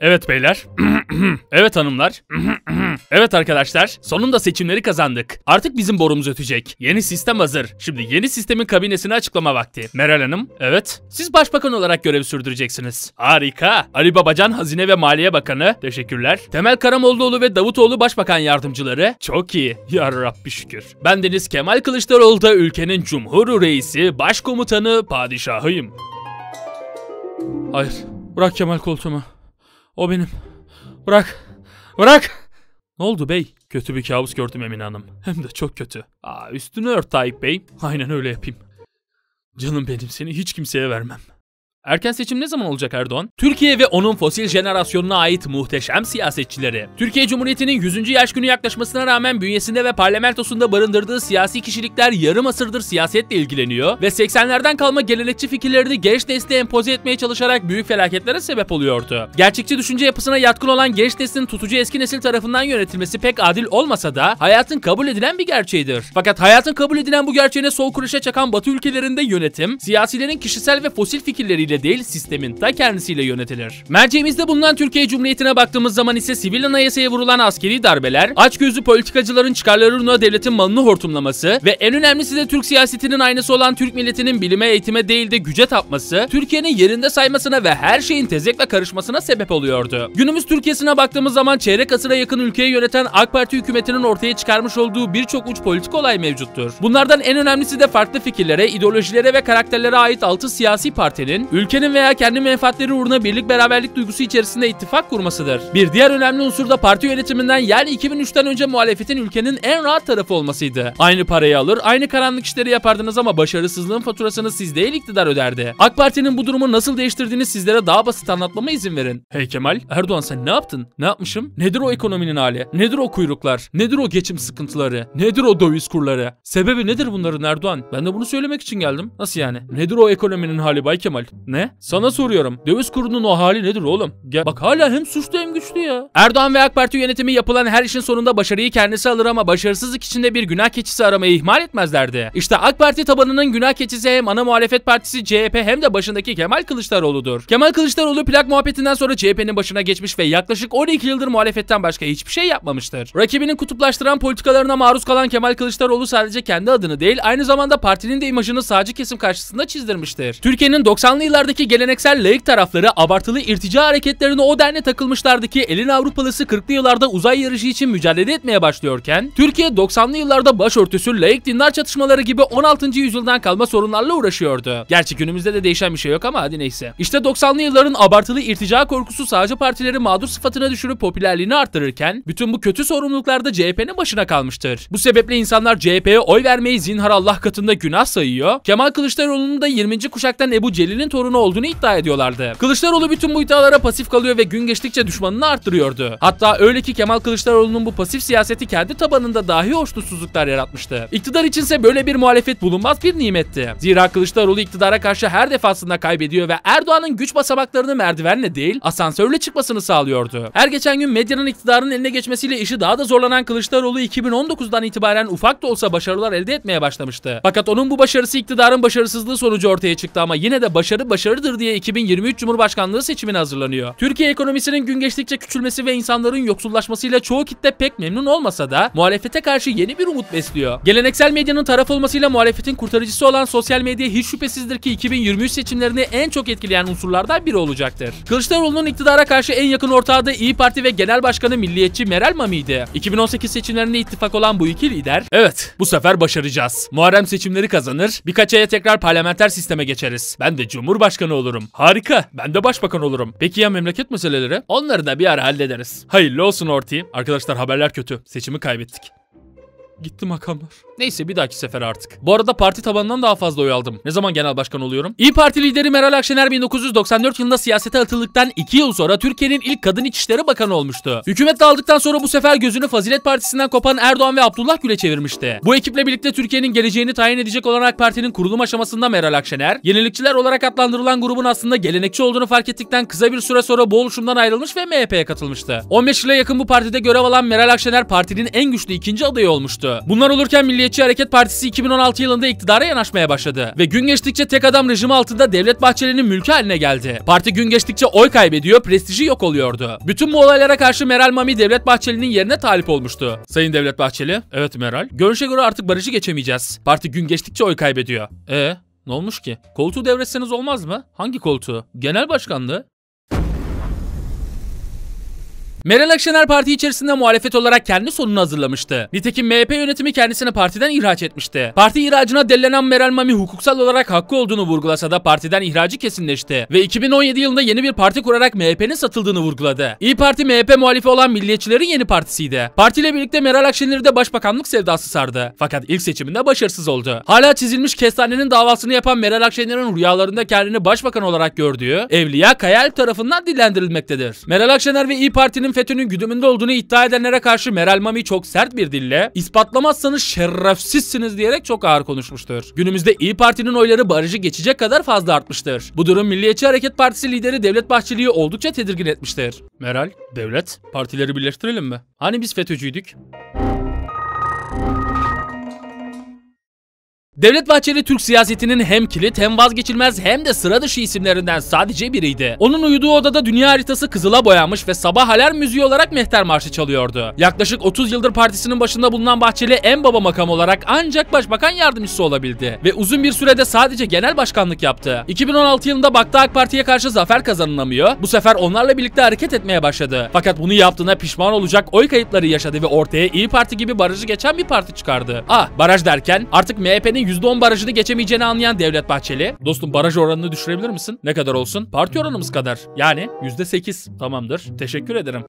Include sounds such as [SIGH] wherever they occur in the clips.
Evet beyler. [CLEARS THROAT] evet hanımlar. [CLEARS THROAT] evet arkadaşlar. Sonunda seçimleri kazandık. Artık bizim borumuz ötecek. Yeni sistem hazır. Şimdi yeni sistemin kabinesini açıklama vakti. Meral Hanım. Evet. Siz başbakan olarak görev sürdüreceksiniz. Harika. Ali Babacan Hazine ve Maliye Bakanı. Teşekkürler. Temel Karamollaoğlu ve Davutoğlu Başbakan Yardımcıları. Çok iyi. Ya Rabbi şükür. Ben Deniz Kemal Kılıçdaroğlu da ülkenin Cumhur Reisi, Başkomutanı, Padişahıyım. Hayır. Bırak Kemal koltuğumu. O benim. Bırak. Bırak. Ne oldu bey? Kötü bir kabus gördüm Emine Hanım. Hem de çok kötü. Aa, üstünü ört Tayyip Bey. Aynen öyle yapayım. Canım benim seni hiç kimseye vermem. Erken seçim ne zaman olacak Erdoğan? Türkiye ve onun fosil jenerasyonuna ait muhteşem siyasetçileri. Türkiye Cumhuriyeti'nin 100. yaş günü yaklaşmasına rağmen bünyesinde ve parlamentosunda barındırdığı siyasi kişilikler yarım asırdır siyasetle ilgileniyor ve 80'lerden kalma gelenekçi fikirlerini genç nesle empoze etmeye çalışarak büyük felaketlere sebep oluyordu. Gerçekçi düşünce yapısına yatkın olan genç neslin tutucu eski nesil tarafından yönetilmesi pek adil olmasa da hayatın kabul edilen bir gerçeğidir. Fakat hayatın kabul edilen bu gerçeğine sol kuruşa çakan batı ülkelerinde yönetim, siyasilerin kişisel ve fosil fikirleriyle değil sistemin ta kendisiyle yönetilir. Merceğimizde bulunan Türkiye Cumhuriyeti'ne baktığımız zaman ise sivil anayasaya vurulan askeri darbeler, açgözlü politikacıların çıkarları uğruna devletin malını hortumlaması ve en önemlisi de Türk siyasetinin aynısı olan Türk milletinin bilime, eğitime değil de güce tapması, Türkiye'nin yerinde saymasına ve her şeyin tezekle karışmasına sebep oluyordu. Günümüz Türkiye'sine baktığımız zaman çeyrek asıra yakın ülkeyi yöneten AK Parti hükümetinin ortaya çıkarmış olduğu birçok uç politik olay mevcuttur. Bunlardan en önemlisi de farklı fikirlere, ideolojilere ve karakterlere ait 6 siyasi partinin ülkenin veya kendi menfaatleri uğruna birlik beraberlik duygusu içerisinde ittifak kurmasıdır. Bir diğer önemli unsur da parti yönetiminden yani 2003'ten önce muhalefetin ülkenin en rahat tarafı olmasıydı. Aynı parayı alır, aynı karanlık işleri yapardınız ama başarısızlığın faturasını siz değil iktidar öderdi. AK Parti'nin bu durumu nasıl değiştirdiğini sizlere daha basit anlatmama izin verin. Hey Kemal, Erdoğan sen ne yaptın? Ne yapmışım? Nedir o ekonominin hali? Nedir o kuyruklar? Nedir o geçim sıkıntıları? Nedir o döviz kurları? Sebebi nedir bunların Erdoğan? Ben de bunu söylemek için geldim. Nasıl yani? Nedir o ekonominin hali Bay Kemal? Ne? Sana soruyorum. Döviz kurunun o hali nedir oğlum? Gel. Bak hala hem suçlu hem güçlü ya. Erdoğan ve AK Parti yönetimi yapılan her işin sonunda başarıyı kendisi alır ama başarısızlık içinde bir günah keçisi aramayı ihmal etmezlerdi. İşte AK Parti tabanının günah keçisi hem ana muhalefet partisi CHP hem de başındaki Kemal Kılıçdaroğlu'dur. Kemal Kılıçdaroğlu plak muhabbetinden sonra CHP'nin başına geçmiş ve yaklaşık 12 yıldır muhalefetten başka hiçbir şey yapmamıştır. Rakibinin kutuplaştıran politikalarına maruz kalan Kemal Kılıçdaroğlu sadece kendi adını değil aynı zamanda partinin de imajını sağcı kesim karşısında çizdirmiştir. Türkiye'nin 90'lı yıllardaki geleneksel laik tarafları abartılı irtica hareketlerine o denli takılmışlardı ki elin Avrupalısı 40'lı yıllarda uzay yarışı için mücadele etmeye başlıyorken Türkiye 90'lı yıllarda başörtüsü laik dindar çatışmaları gibi 16. yüzyıldan kalma sorunlarla uğraşıyordu. Gerçi günümüzde de değişen bir şey yok ama hadi neyse. İşte 90'lı yılların abartılı irtica korkusu sağcı partileri mağdur sıfatına düşürüp popülerliğini arttırırken bütün bu kötü sorumluluklar da CHP'nin başına kalmıştır. Bu sebeple insanlar CHP'ye oy vermeyi zinhar Allah katında günah sayıyor. Kemal Kılıçdaroğlu'nun da 20. kuşaktan Ebu Celil'in torunu olduğunu iddia ediyorlardı. Kılıçdaroğlu bütün bu iddialara pasif kalıyor ve gün geçtikçe düşmanını arttırıyordu. Hatta öyle ki Kemal Kılıçdaroğlu'nun bu pasif siyaseti kendi tabanında dahi hoşnutsuzluklar yaratmıştı. İktidar içinse böyle bir muhalefet bulunmaz bir nimetti. Zira Kılıçdaroğlu iktidara karşı her defasında kaybediyor ve Erdoğan'ın güç basamaklarını merdivenle değil asansörle çıkmasını sağlıyordu. Her geçen gün medyanın iktidarın eline geçmesiyle işi daha da zorlanan Kılıçdaroğlu 2019'dan itibaren ufak da olsa başarılar elde etmeye başlamıştı. Fakat onun bu başarısı iktidarın başarısızlığı sonucu ortaya çıktı ama yine de başarı başarıdır diye 2023 Cumhurbaşkanlığı seçimine hazırlanıyor. Türkiye ekonomisinin gün geçtikçe küçülmesi ve insanların yoksullaşmasıyla çoğu kitle pek memnun olmasa da muhalefete karşı yeni bir umut besliyor. Geleneksel medyanın taraf olmasıyla muhalefetin kurtarıcısı olan sosyal medya hiç şüphesizdir ki 2023 seçimlerini en çok etkileyen unsurlardan biri olacaktır. Kılıçdaroğlu'nun iktidara karşı en yakın ortağı da İyi Parti ve Genel Başkanı Milliyetçi Meral Mami'ydi. 2018 seçimlerinde ittifak olan bu iki lider, evet bu sefer başaracağız. Muharrem seçimleri kazanır, birkaç aya tekrar parlamenter sisteme geçeriz. Ben de Cumhurbaşkanı olurum. Harika, ben de başbakan olurum. Peki ya memleket meseleleri? Onları da bir ara hallederiz. Hayırlı olsun Orti. Arkadaşlar haberler kötü. Seçimi kaybettik. Gitti makamlar. Neyse bir dahaki sefer artık. Bu arada parti tabanından daha fazla oy aldım. Ne zaman genel başkan oluyorum? İyi Parti lideri Meral Akşener 1994 yılında siyasete atıldıktan 2 yıl sonra Türkiye'nin ilk kadın İçişleri Bakanı olmuştu. Hükümet dağıldıktan sonra bu sefer gözünü Fazilet Partisi'nden kopan Erdoğan ve Abdullah Gül'e çevirmişti. Bu ekiple birlikte Türkiye'nin geleceğini tayin edecek olan AK Parti'nin kurulum aşamasında Meral Akşener, yenilikçiler olarak adlandırılan grubun aslında gelenekçi olduğunu fark ettikten kısa bir süre sonra bu oluşumdan ayrılmış ve MHP'ye katılmıştı. 15 yıla yakın bu partide görev alan Meral Akşener partinin en güçlü ikinci adayı olmuştu. Olmuştu. Bunlar olurken Milliyetçi Hareket Partisi 2016 yılında iktidara yanaşmaya başladı. Ve gün geçtikçe tek adam rejimi altında Devlet Bahçeli'nin mülkü haline geldi. Parti gün geçtikçe oy kaybediyor, prestiji yok oluyordu. Bütün bu olaylara karşı Meral Mami Devlet Bahçeli'nin yerine talip olmuştu. Sayın Devlet Bahçeli, evet Meral. Görünüşe göre artık barışı geçemeyeceğiz. Parti gün geçtikçe oy kaybediyor. E ne olmuş ki? Koltuğu devretseniz olmaz mı? Hangi koltuğu? Genel başkanlığı. Meral Akşener parti içerisinde muhalefet olarak kendi sonunu hazırlamıştı. Nitekim MHP yönetimi kendisini partiden ihraç etmişti. Parti ihracına delilenen Meral Mami hukuksal olarak hakkı olduğunu vurgulasa da partiden ihracı kesinleşti. Ve 2017 yılında yeni bir parti kurarak MHP'nin satıldığını vurguladı. İyi Parti MHP muhalifi olan Milliyetçilerin yeni partisiydi. Partiyle birlikte Meral Akşener'i de başbakanlık sevdası sardı. Fakat ilk seçiminde başarısız oldu. Hala çizilmiş kestanenin davasını yapan Meral Akşener'in rüyalarında kendini başbakan olarak gördüğü Evliya Kayalp tarafından dillendirilmektedir. Meral Akşener ve İyi Parti'nin FETÖ'nün güdümünde olduğunu iddia edenlere karşı Meral Mami çok sert bir dille ispatlamazsanız şerefsizsiniz diyerek çok ağır konuşmuştur. Günümüzde İyi Parti'nin oyları barajı geçecek kadar fazla artmıştır. Bu durum Milliyetçi Hareket Partisi lideri Devlet Bahçeli'yi oldukça tedirgin etmiştir. Meral, devlet, partileri birleştirelim mi? Hani biz FETÖ'cüydük? Devlet Bahçeli Türk siyasetinin hem kilit hem vazgeçilmez hem de sıra dışı isimlerinden sadece biriydi. Onun uyuduğu odada dünya haritası kızıla boyanmış ve sabah alarm müziği olarak mehter marşı çalıyordu. Yaklaşık 30 yıldır partisinin başında bulunan Bahçeli en baba makam olarak ancak başbakan yardımcısı olabildi. Ve uzun bir sürede sadece genel başkanlık yaptı. 2016 yılında baktı AK Parti'ye karşı zafer kazanılamıyor. Bu sefer onlarla birlikte hareket etmeye başladı. Fakat bunu yaptığına pişman olacak oy kayıpları yaşadı ve ortaya İyi Parti gibi barajı geçen bir parti çıkardı. Ah baraj derken artık MHP'nin %10 barajını geçemeyeceğini anlayan Devlet Bahçeli, dostum baraj oranını düşürebilir misin? Ne kadar olsun? Parti oranımız kadar. Yani %8. Tamamdır. Teşekkür ederim.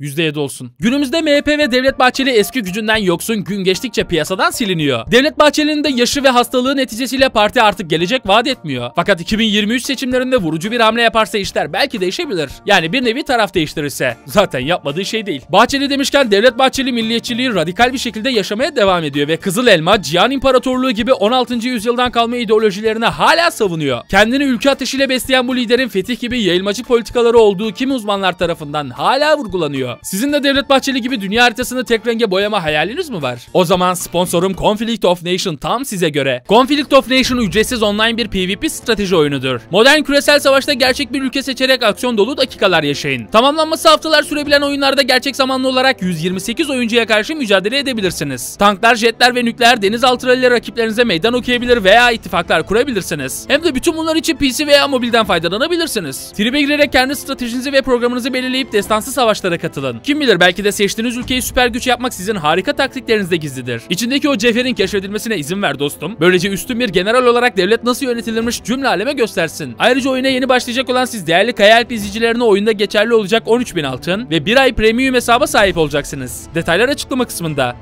%7 olsun. Günümüzde MHP ve Devlet Bahçeli eski gücünden yoksun gün geçtikçe piyasadan siliniyor. Devlet Bahçeli'nin de yaşı ve hastalığı neticesiyle parti artık gelecek vaat etmiyor. Fakat 2023 seçimlerinde vurucu bir hamle yaparsa işler belki değişebilir. Yani bir nevi taraf değiştirirse. Zaten yapmadığı şey değil. Bahçeli demişken Devlet Bahçeli milliyetçiliği radikal bir şekilde yaşamaya devam ediyor ve Kızıl Elma, Cihan İmparatorluğu gibi 16. yüzyıldan kalma ideolojilerini hala savunuyor. Kendini ülke ateşiyle besleyen bu liderin fetih gibi yayılmacı politikaları olduğu kimi uzmanlar tarafından hala vurgulanıyor. Sizin de Devlet Bahçeli gibi dünya haritasını tek renge boyama hayaliniz mi var? O zaman sponsorum Conflict of Nation tam size göre. Conflict of Nation ücretsiz online bir PvP strateji oyunudur. Modern küresel savaşta gerçek bir ülke seçerek aksiyon dolu dakikalar yaşayın. Tamamlanması haftalar sürebilen oyunlarda gerçek zamanlı olarak 128 oyuncuya karşı mücadele edebilirsiniz. Tanklar, jetler ve nükleer denizaltı rallileri rakiplerinize meydan okuyabilir veya ittifaklar kurabilirsiniz. Hem de bütün bunlar için PC veya mobilden faydalanabilirsiniz. Tribe girerek kendi stratejinizi ve programınızı belirleyip destansı savaşlara katılın katılın. Kim bilir belki de seçtiğiniz ülkeyi süper güç yapmak sizin harika taktiklerinizde gizlidir. İçindeki o cevherin keşfedilmesine izin ver dostum. Böylece üstün bir general olarak devlet nasıl yönetilirmiş cümle aleme göstersin. Ayrıca oyuna yeni başlayacak olan siz değerli Kaya izleyicilerine oyunda geçerli olacak 13.000 altın ve bir ay premium hesaba sahip olacaksınız. Detaylar açıklama kısmında.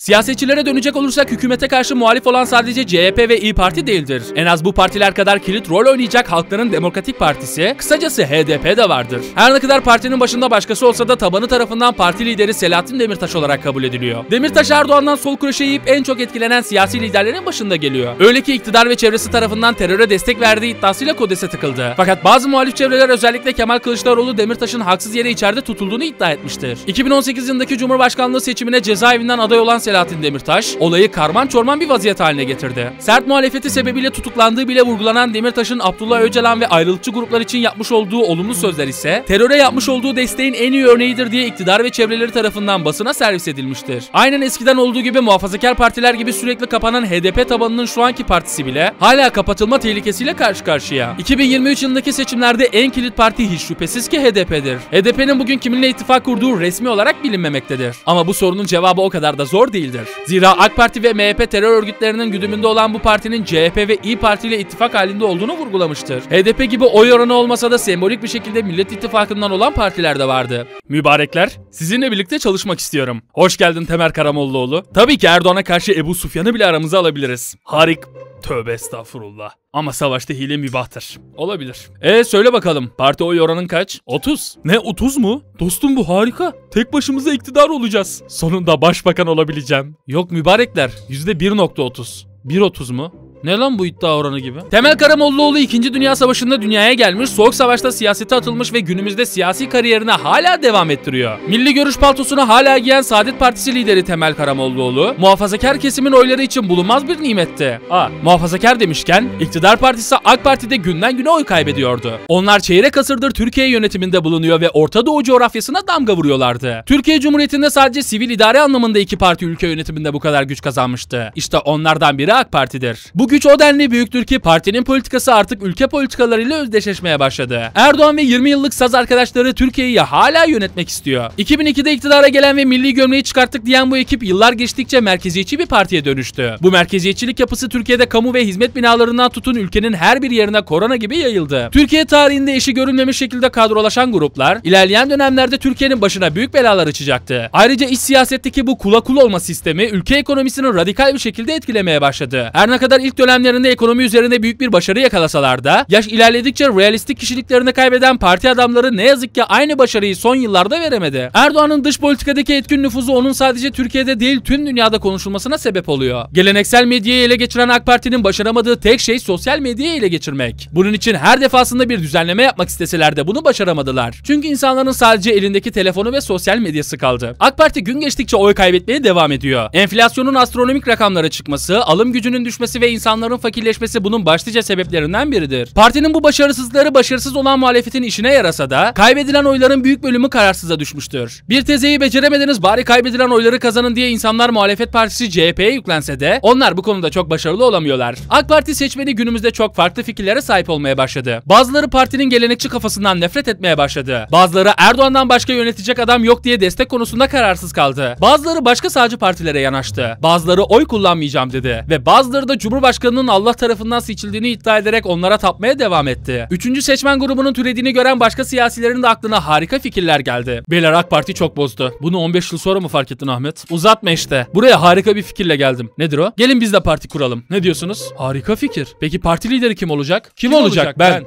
Siyasetçilere dönecek olursak hükümete karşı muhalif olan sadece CHP ve İyi Parti değildir. En az bu partiler kadar kilit rol oynayacak Halkların Demokratik Partisi, kısacası HDP de vardır. Her ne kadar partinin başında başkası olsa da tabanı tarafından parti lideri Selahattin Demirtaş olarak kabul ediliyor. Demirtaş Erdoğan'dan sol kuruşa yiyip en çok etkilenen siyasi liderlerin başında geliyor. Öyle ki iktidar ve çevresi tarafından teröre destek verdiği iddiasıyla kodese tıkıldı. Fakat bazı muhalif çevreler özellikle Kemal Kılıçdaroğlu Demirtaş'ın haksız yere içeride tutulduğunu iddia etmiştir. 2018 yılındaki Cumhurbaşkanlığı seçimine cezaevinden aday olan Selahattin Demirtaş olayı karman çorman bir vaziyet haline getirdi. Sert muhalefeti sebebiyle tutuklandığı bile vurgulanan Demirtaş'ın Abdullah Öcalan ve ayrılıkçı gruplar için yapmış olduğu olumlu sözler ise teröre yapmış olduğu desteğin en iyi örneğidir diye iktidar ve çevreleri tarafından basına servis edilmiştir. Aynen eskiden olduğu gibi muhafazakar partiler gibi sürekli kapanan HDP tabanının şu anki partisi bile hala kapatılma tehlikesiyle karşı karşıya. 2023 yılındaki seçimlerde en kilit parti hiç şüphesiz ki HDP'dir. HDP'nin bugün kiminle ittifak kurduğu resmi olarak bilinmemektedir. Ama bu sorunun cevabı o kadar da zor değildir. Zira AK Parti ve MHP terör örgütlerinin güdümünde olan bu partinin CHP ve İyi Parti ile ittifak halinde olduğunu vurgulamıştır. HDP gibi oy oranı olmasa da sembolik bir şekilde Millet İttifakı'ndan olan partiler de vardı. Mübarekler, sizinle birlikte çalışmak istiyorum. Hoş geldin Temer Karamollaoğlu. Tabii ki Erdoğan'a karşı Ebu Sufyan'ı bile aramıza alabiliriz. Harik... Tövbe estağfurullah. Ama savaşta hile mübahtır. Olabilir. E söyle bakalım. Parti oy oranın kaç? 30. Ne 30 mu? Dostum bu harika. Tek başımıza iktidar olacağız. Sonunda başbakan olabileceğim. Yok mübarekler. %1.30. 1.30 mu? Ne lan bu iddia oranı gibi? Temel Karamollaoğlu 2. Dünya Savaşı'nda dünyaya gelmiş, Soğuk Savaş'ta siyasete atılmış ve günümüzde siyasi kariyerine hala devam ettiriyor. Milli görüş paltosunu hala giyen Saadet Partisi lideri Temel Karamollaoğlu, muhafazakar kesimin oyları için bulunmaz bir nimetti. Aa, muhafazakar demişken, iktidar partisi AK Parti'de günden güne oy kaybediyordu. Onlar çeyrek asırdır Türkiye yönetiminde bulunuyor ve Orta Doğu coğrafyasına damga vuruyorlardı. Türkiye Cumhuriyeti'nde sadece sivil idare anlamında iki parti ülke yönetiminde bu kadar güç kazanmıştı. İşte onlardan biri AK Parti'dir. Bu güç o denli büyüktür ki partinin politikası artık ülke politikalarıyla özdeşleşmeye başladı. Erdoğan ve 20 yıllık saz arkadaşları Türkiye'yi hala yönetmek istiyor. 2002'de iktidara gelen ve milli gömleği çıkarttık diyen bu ekip yıllar geçtikçe merkeziyetçi bir partiye dönüştü. Bu merkeziyetçilik yapısı Türkiye'de kamu ve hizmet binalarından tutun ülkenin her bir yerine korona gibi yayıldı. Türkiye tarihinde eşi görülmemiş şekilde kadrolaşan gruplar ilerleyen dönemlerde Türkiye'nin başına büyük belalar açacaktı. Ayrıca iç siyasetteki bu kula kul olma sistemi ülke ekonomisini radikal bir şekilde etkilemeye başladı. Her ne kadar ilk dönemlerinde ekonomi üzerinde büyük bir başarı yakalasalar da yaş ilerledikçe realistik kişiliklerini kaybeden parti adamları ne yazık ki aynı başarıyı son yıllarda veremedi. Erdoğan'ın dış politikadaki etkin nüfuzu onun sadece Türkiye'de değil tüm dünyada konuşulmasına sebep oluyor. Geleneksel medyayı ele geçiren AK Parti'nin başaramadığı tek şey sosyal medyayı ele geçirmek. Bunun için her defasında bir düzenleme yapmak isteseler de bunu başaramadılar. Çünkü insanların sadece elindeki telefonu ve sosyal medyası kaldı. AK Parti gün geçtikçe oy kaybetmeye devam ediyor. Enflasyonun astronomik rakamlara çıkması, alım gücünün düşmesi ve insanların fakirleşmesi bunun başlıca sebeplerinden biridir. Partinin bu başarısızlıkları başarısız olan muhalefetin işine yarasa da kaybedilen oyların büyük bölümü kararsıza düşmüştür. Bir tezeyi beceremediniz bari kaybedilen oyları kazanın diye insanlar muhalefet partisi CHP'ye yüklense de onlar bu konuda çok başarılı olamıyorlar. AK Parti seçmeni günümüzde çok farklı fikirlere sahip olmaya başladı. Bazıları partinin gelenekçi kafasından nefret etmeye başladı. Bazıları Erdoğan'dan başka yönetecek adam yok diye destek konusunda kararsız kaldı. Bazıları başka sağcı partilere yanaştı. Bazıları oy kullanmayacağım dedi. Ve bazıları da Cumhurbaşkanının Allah tarafından seçildiğini iddia ederek onlara tapmaya devam etti. Üçüncü seçmen grubunun türediğini gören başka siyasilerin de aklına harika fikirler geldi. Beyler AK Parti çok bozdu. Bunu 15 yıl sonra mı fark ettin Ahmet? Uzatma işte. Buraya harika bir fikirle geldim. Nedir o? Gelin biz de parti kuralım. Ne diyorsunuz? Harika fikir. Peki parti lideri kim olacak? Kim, olacak? Ben.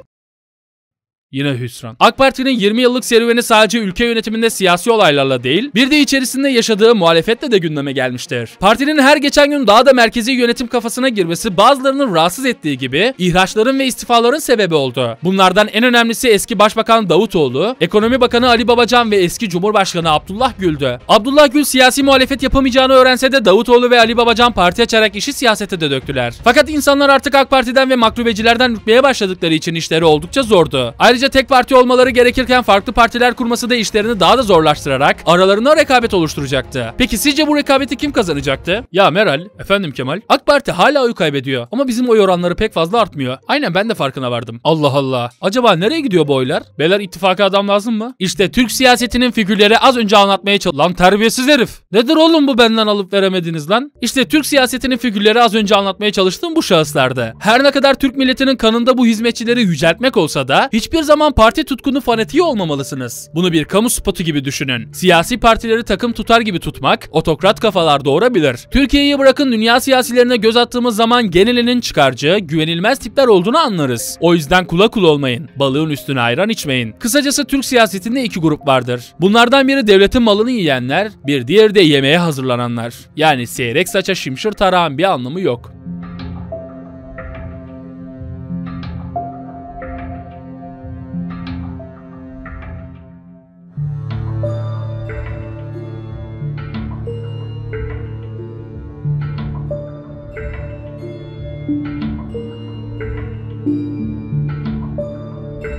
Yine hüsran. AK Parti'nin 20 yıllık serüveni sadece ülke yönetiminde siyasi olaylarla değil, bir de içerisinde yaşadığı muhalefetle de gündeme gelmiştir. Partinin her geçen gün daha da merkezi yönetim kafasına girmesi bazılarının rahatsız ettiği gibi ihraçların ve istifaların sebebi oldu. Bunlardan en önemlisi eski Başbakan Davutoğlu, Ekonomi Bakanı Ali Babacan ve eski Cumhurbaşkanı Abdullah Gül'dü. Abdullah Gül siyasi muhalefet yapamayacağını öğrense de Davutoğlu ve Ali Babacan parti açarak işi siyasete de döktüler. Fakat insanlar artık AK Parti'den ve maklubecilerden ürkmeye başladıkları için işleri oldukça zordu. Ayrıca tek parti olmaları gerekirken farklı partiler kurması da işlerini daha da zorlaştırarak aralarına rekabet oluşturacaktı. Peki sizce bu rekabeti kim kazanacaktı? Ya Meral, efendim Kemal. AK Parti hala oy kaybediyor ama bizim oy oranları pek fazla artmıyor. Aynen ben de farkına vardım. Allah Allah. Acaba nereye gidiyor bu oylar? Beyler ittifaka adam lazım mı? İşte Türk siyasetinin figürleri az önce anlatmaya çalış... Lan terbiyesiz herif. Nedir oğlum bu benden alıp veremediniz lan? İşte Türk siyasetinin figürleri az önce anlatmaya çalıştığım bu şahıslardı. Her ne kadar Türk milletinin kanında bu hizmetçileri yüceltmek olsa da hiçbir zaman parti tutkunu fanatiği olmamalısınız. Bunu bir kamu spotu gibi düşünün. Siyasi partileri takım tutar gibi tutmak otokrat kafalar doğurabilir. Türkiye'yi bırakın dünya siyasilerine göz attığımız zaman genelinin çıkarcı, güvenilmez tipler olduğunu anlarız. O yüzden kula kul olmayın. Balığın üstüne ayran içmeyin. Kısacası Türk siyasetinde iki grup vardır. Bunlardan biri devletin malını yiyenler, bir diğeri de yemeğe hazırlananlar. Yani seyrek saça şimşir tarağın bir anlamı yok.